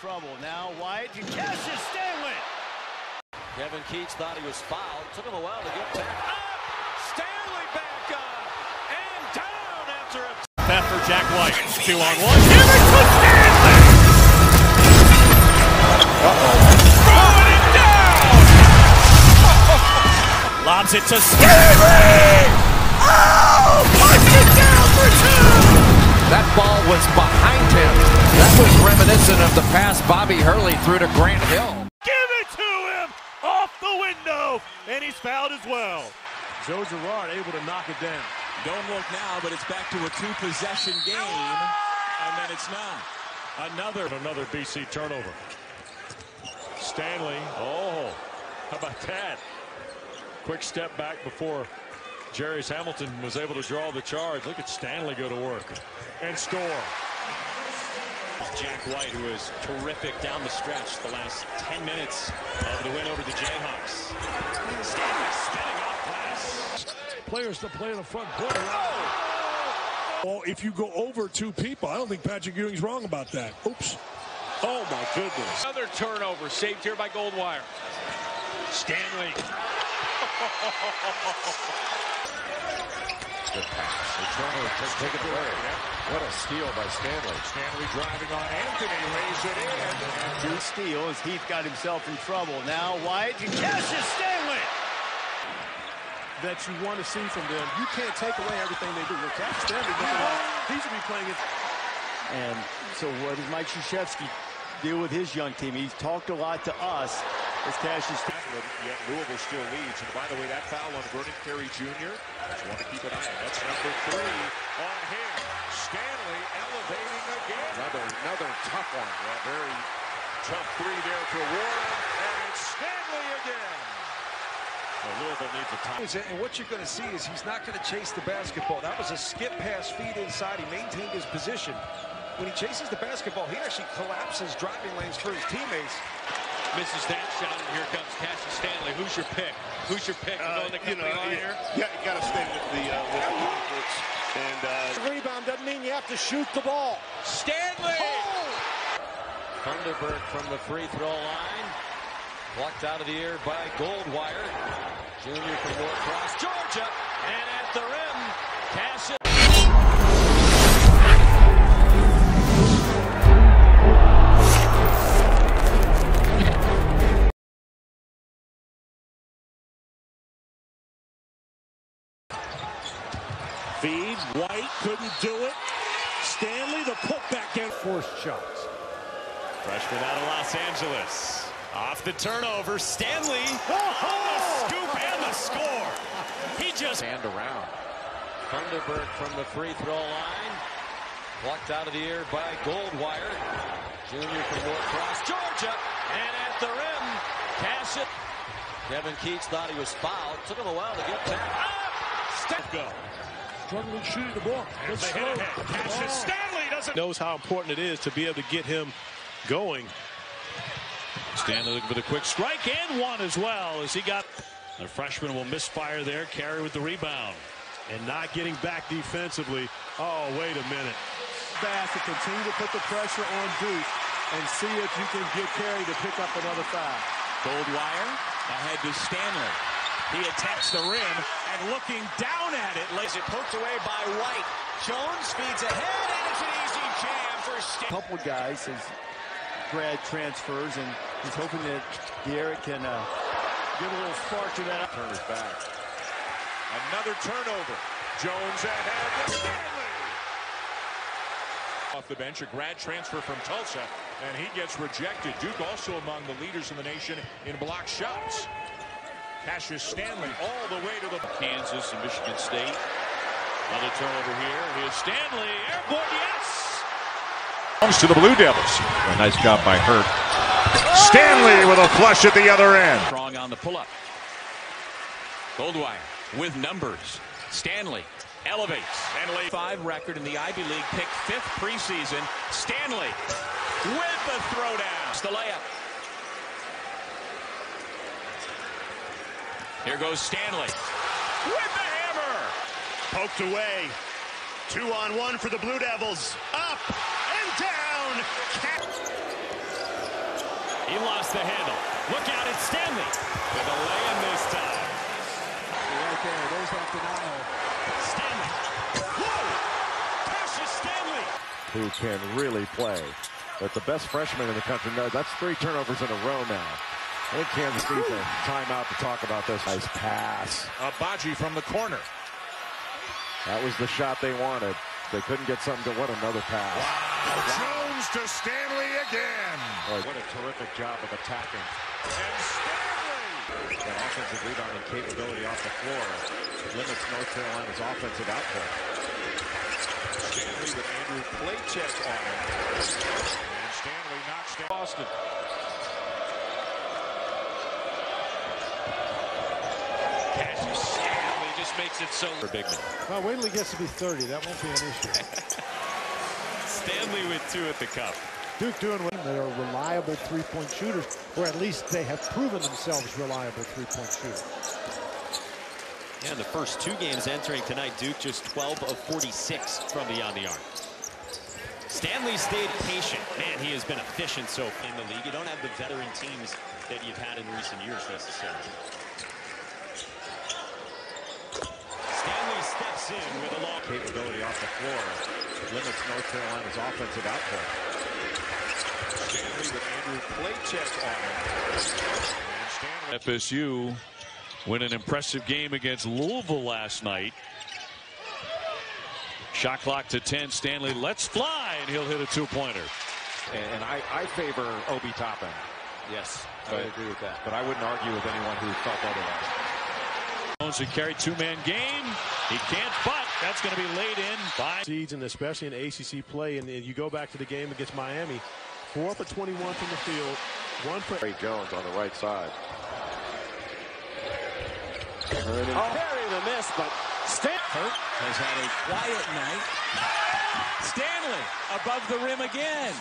trouble. Now White to Cassius Stanley. Kevin Keatts thought he was fouled. Took him a while to get back up. Stanley back up and down after a pass for Jack White, two on one. Give it to Stanley! Throwing it down! Lobs it to Stanley! Oh! Push it down for two! That ball was behind him. That was reminiscent of the pass Bobby Hurley threw to Grant Hill. Give it to him! Off the window! And he's fouled as well. Joe Girard able to knock it down. Don't look now, but it's back to a two-possession game, and then it's not. Another. Another BC turnover. Stanley. Oh, how about that? Quick step back before Jairus Hamilton was able to draw the charge. Look at Stanley go to work and score. Jack White, who was terrific down the stretch the last 10 minutes of the win over the Jayhawks. Stanley spinning off glass. Players to play in the front court. Well, if you go over two people, I don't think Patrick Ewing's wrong about that. Oops. Oh, my goodness. Another turnover saved here by Goldwire. Stanley. Good pass. The turnover just take it away. What a steal by Stanley. Stanley driving on Anthony, lays it in. Two steal as Heath got himself in trouble. Now White to Cassius Stanley. That you want to see from them. You can't take away everything they do. Well, Cassius Stanley, looking like he should be playing it. And so what does Mike Krzyzewski deal with his young team? He's talked a lot to us as Cassius Yet Louisville still leads. And by the way, that foul on Vernon Carey Jr. Just want to keep an eye on. That's number three on him. Stanley elevating again. Another, another tough one. Yeah, very tough three there for Warren. And it's Stanley again. Well, Louisville needs a time. And what you're going to see is he's not going to chase the basketball. That was a skip pass feed inside. He maintained his position. When he chases the basketball, he actually collapses driving lanes for his teammates. Misses that shot, and here comes Cassie Stanley. Who's your pick? Who's your pick? Uh, going the company line here? Yeah, you got to stay with the uh, with the confidence. And uh, Rebound doesn't mean you have to shoot the ball. Stanley! Thunderberg from the free throw line. Plucked out of the air by Goldwire. Junior from Norcross, Georgia. And at the rim, Cassius. Shots. Freshman out of Los Angeles. Off the turnover, Stanley. On the scoop and the score. He just Stand around. Thunderbird from the free throw line. Plucked out of the air by Goldwire. Junior from Norcross, Georgia. And at the rim, Cassius. Kevin Keatts thought he was fouled. Took him a while to get back up. Step go. Struggling shooting the ball. As they hit ahead. Cassius oh. Stanley doesn't knows how important it is to be able to get him going. Stanley looking for the quick strike and one as well as he got the freshman will misfire there. Carry with the rebound and not getting back defensively. Oh, wait a minute. Bass to continue to put the pressure on Duke and see if you can get Carey to pick up another foul. Goldwire ahead to Stanley. He attacks the rim and looking down at it, lays it poked away by White. Jones feeds ahead and it's an easy jam for Stanley. couple guys as grad transfers and he's hoping that Garrett can uh, give a little spark to that. Turner's back. Another turnover. Jones ahead. Stanley. Off the bench, a grad transfer from Tulsa, and he gets rejected. Duke also among the leaders in the nation in block shots. Cassius Stanley all the way to the Kansas and Michigan State. Another turnover here. Here's Stanley. Airborne, yes! Comes to the Blue Devils. A nice job by Hurt. Stanley with a flush at the other end. Strong on the pull-up. Goldwire with numbers. Stanley elevates and lay five record in the Ivy League, picked fifth preseason. Stanley with the throwdown. It's the layup. Here goes Stanley with the hammer. Poked away. Two on one for the Blue Devils. Up and down. He lost the handle. Look out, it's Stanley with a lay-in this time. Right there, there's that denial. Stanley. Whoa! Cassius Stanley. Who can really play. But the best freshman in the country, no, that's three turnovers in a row now. I think Kansas needs a timeout to talk about this. Nice pass. Agbaji from the corner. That was the shot they wanted. They couldn't get something to what another pass. Wow, Jones to Stanley again. What a terrific job of attacking. And Stanley. That offensive rebounding capability off the floor limits North Carolina's offensive output. Stanley with Andrew Platek on him. And Stanley knocks down Boston. Cassius Stanley just makes it so For Bigman. Well, wait till he gets to be 30. That won't be an issue. Stanley with two at the cup. Duke doing what they are reliable three-point shooters, or at least they have proven themselves reliable three-point shooters. Yeah, in the first two games entering tonight, Duke just 12 of 46 from beyond the arc. Stanley stayed patient. Man, he has been efficient so far in the league. You don't have the veteran teams that you've had in recent years necessarily. Stanley in with a long Capability off the floor limits North Carolina's offensive output. Stanley with Andrew Platek on him. FSU win an impressive game against Louisville last night. Shot clock to 10. Stanley lets fly, and he'll hit a two-pointer. And, and I, I favor Obi Toppin. Yes, I But- would agree with that. But I wouldn't argue with anyone who felt otherwise. Jones had carried two-man game. He can't, but that's going to be laid in by Seeds, and especially in ACC play, and you go back to the game against Miami, four for 21 from the field, one for Ray Jones on the right side. Oh, bury the miss, but Stan Has had a quiet night. Stanley above the rim again.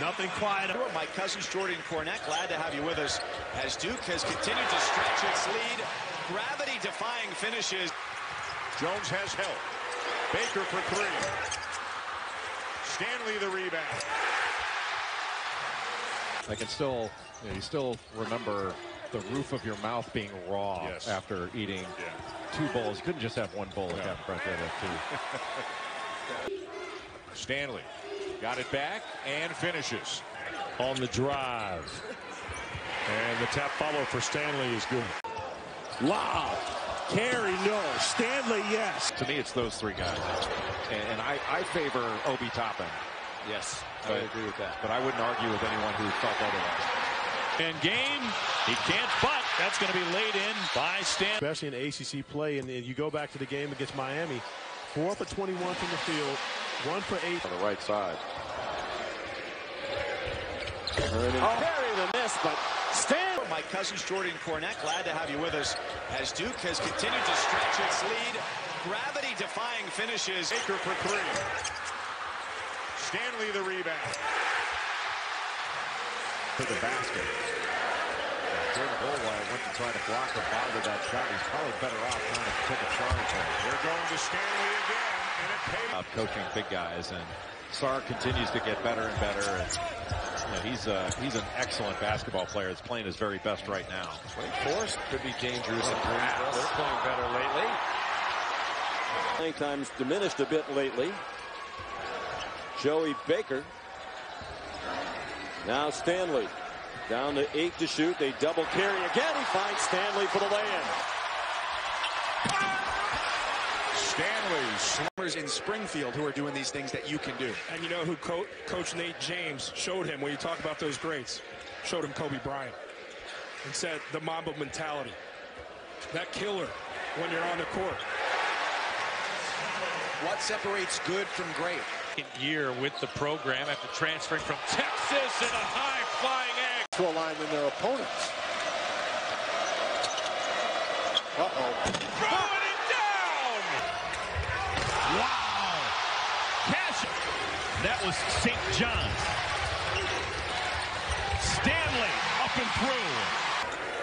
nothing quiet. Mike Couzens, Jordan Cornette, glad to have you with us as Duke has continued to stretch its lead. Gravity defying finishes. Jones has help. Baker for three. Stanley the rebound. I can still, you, know, you still remember the roof of your mouth being raw Yes. after eating Yeah. two bowls. You couldn't just have one bowl at No. that front. You had two. Stanley got it back and finishes. on the drive. And the tap follow for Stanley is good. Lob. Carey, no. Stanley, yes. To me, it's those three guys. And, and I, I favor Obi Toppin. Yes, I But- would agree with that. But I wouldn't argue with anyone who felt otherwise. And game, he can't, but that's going to be laid in by Stanley. Especially in ACC play, and you go back to the game against Miami, four for 21 from the field, one for eight. On the right side. Oh, bury the miss, but Stan Mike Couzens, Jordan Cornette, glad to have you with us as Duke has continued to stretch its lead. Gravity defying finishes. Baker for three. Stanley the rebound. To the basket. Jordan Goldwire went to try to block or bother that shot. He's probably better off trying to take a charge there. They're going to Stanley again, and it paid. Of coaching big guys, and Sark continues to get better and better. And you he's uh, he's an excellent basketball player. He's playing his very best right now. Wake Forest could be dangerous at times. They're playing better lately. playing time's diminished a bit lately. Joey Baker. Now Stanley. Down to eight to shoot. They double carry again. He finds Stanley for the lay-in. Stanley Slummers in Springfield who are doing these things that you can do. And you know who Co- Coach Nate James showed him when you talk about those greats? Showed him Kobe Bryant and said the Mamba mentality. That killer when you're on the court. What separates good from great? Year with the program after transferring from Texas in a high flying egg. To align than their opponents. Uh-oh. Throwing it down! Wow! Cash. That was St. John's. Stanley up and through.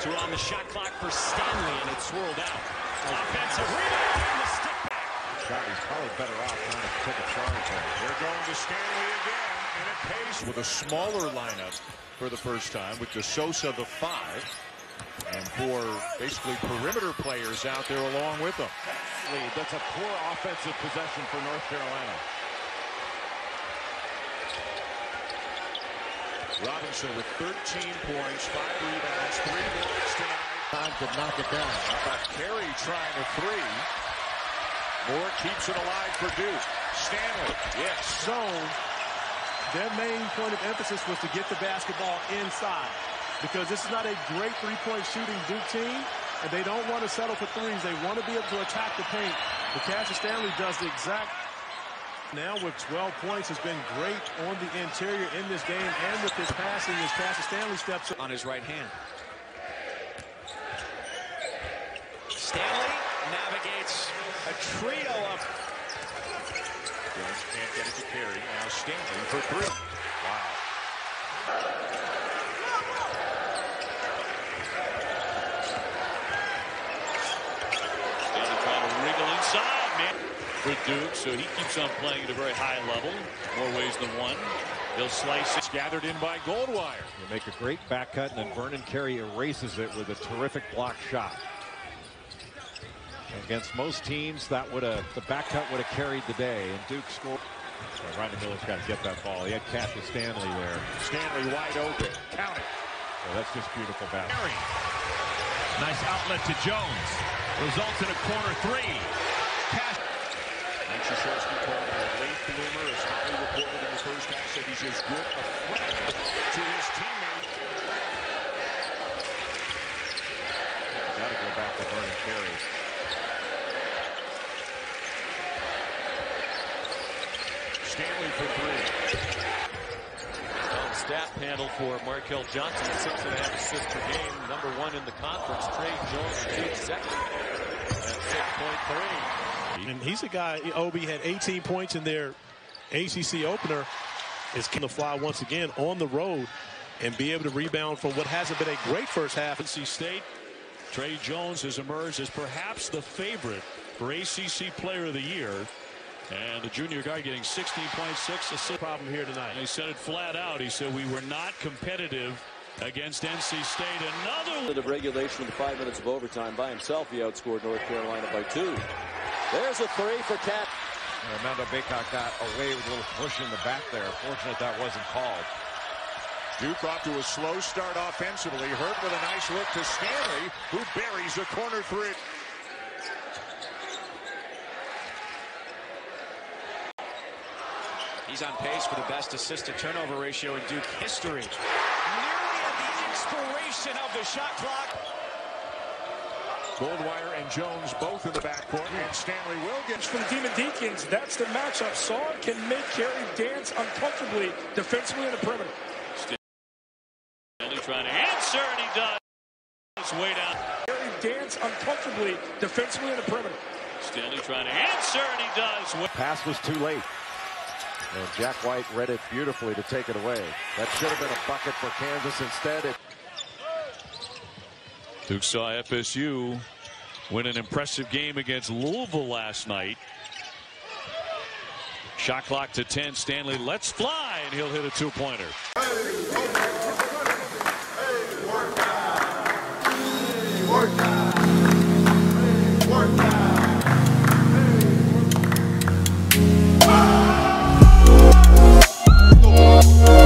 Two on the shot clock for Stanley, and it swirled out. Offensive rebound and the step back. Shot. He's probably better off trying to take a charge there. They're going to Stanley again, and it pays. with a smaller lineup for the first time with De Sousa the five and four basically perimeter players out there along with them. That's a poor offensive possession for North Carolina. Robinson with 13 points, five rebounds, three blocks tonight. Time to knock it down. How about Carey trying a three? Moore keeps it alive for Duke. Stanley, yes. Zone. Their main point of emphasis was to get the basketball inside because this is not a great three-point shooting Duke team, and they don't want to settle for threes. They want to be able to attack the paint. But Cassius Stanley does the exact now with 12 points has been great on the interior in this game and with his passing as Cassius Stanley steps on his right hand. Stanley navigates a trio of. Jones can't get it to Carey. Now Stanley for three. Wow. Stanley trying to wriggle inside, man. For Duke, so he keeps on playing at a very high level. More ways than one. He'll slice it. Gathered in by Goldwire. You make a great back cut, and then Vernon Carey erases it with a terrific block shot. Against most teams, that would have the back cut would have carried the day, and Duke scored. So Rodney Miller's got to get that ball. He had Cassius Stanley there. Stanley wide open. Count it. So that's just beautiful basketball. Nice outlet to Jones. Results in a corner three. Cash. Mike Krzyzewski called him a late bloomer, as Holly reported in the first half, he's good a friend to his teammate. Got to go back to Vernon Carey. Stanley for three. On stat panel for Markell Johnson, six and a half assists per game, number one in the conference. Tre Jones, Duke second at 6.3. And he's a guy, Obi had 18 points in their ACC opener. Is going to fly once again on the road and be able to rebound from what hasn't been a great first half. NC State, Tre Jones has emerged as perhaps the favorite for ACC Player of the Year. And the junior guy getting 16.6 assists. Problem here tonight. And he said it flat out. He said we were not competitive against NC State. Another of regulation with five minutes of overtime by himself, he outscored North Carolina by two. There's a three for Cat. Armando Bacot got away with a little push in the back there. Fortunate that wasn't called. Duke off to a slow start offensively. Hurt with a nice look to Stanley, who buries a corner three. He's on pace for the best assist to turnover ratio in Duke history. Nearly at the expiration of the shot clock. Goldwire and Jones both in the backcourt, and Stanley will get For the Demon Deacons, that's the matchup. Sarr can make Carey dance uncomfortably defensively in the perimeter. Stanley trying to answer, and he does. It's way down. Carey dance uncomfortably defensively in the perimeter. Stanley trying to answer, and he does. Pass was too late. And Jack White read it beautifully to take it away. That should have been a bucket for Kansas. Instead, it Duke saw FSU win an impressive game against Louisville last night. Shot clock to 10. Stanley lets fly, and he'll hit a two pointer. Hey,